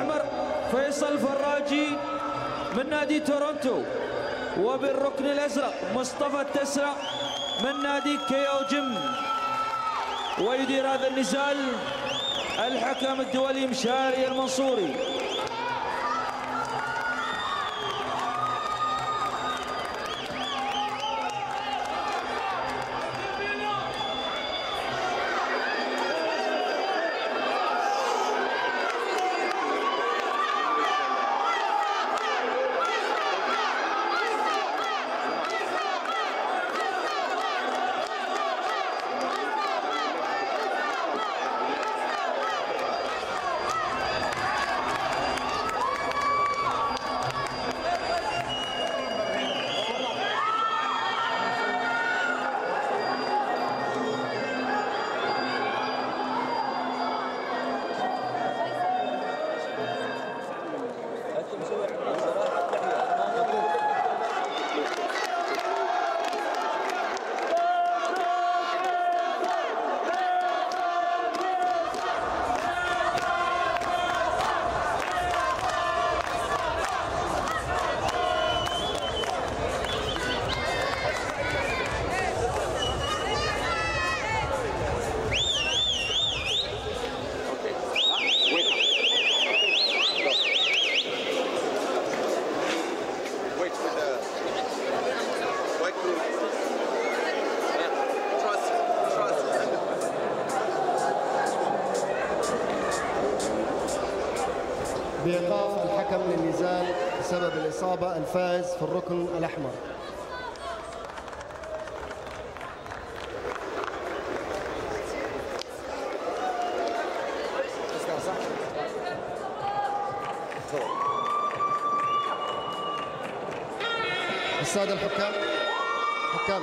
الأحمر فيصل فراجي من نادي تورونتو وبالركن الأزرق مصطفى التسرع من نادي كيو جيم ويدير هذا النزال الحكم الدولي مشاري المنصوري. الحكم للنزال بسبب الإصابة؟ الفائز في الركن الأحمر. السادة الحكام. حكام.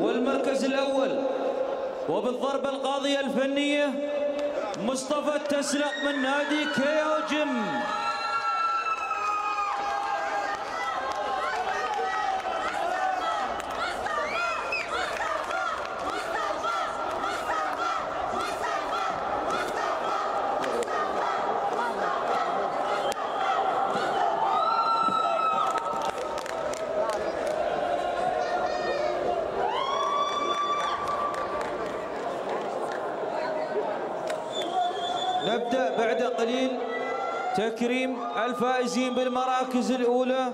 والمركز الأول وبالضربة القاضية الفنية مصطفى التسلق من نادي كيو جيم نبدأ بعد قليل تكريم الفائزين بالمراكز الأولى.